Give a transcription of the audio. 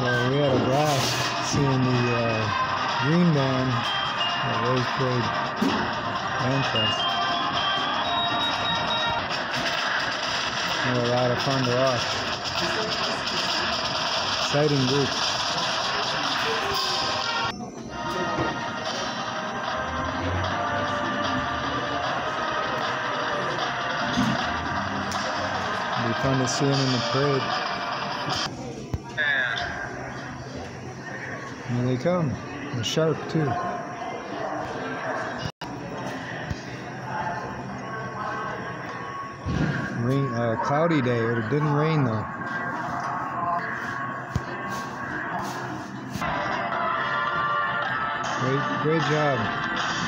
So we had a blast seeing the uh, green band that always played Bandfest. They were a lot of fun to watch. Exciting group. It'll be fun to see them in the parade. Here they come. And sharp too. Rain, uh, cloudy day. It didn't rain though. Great, great job.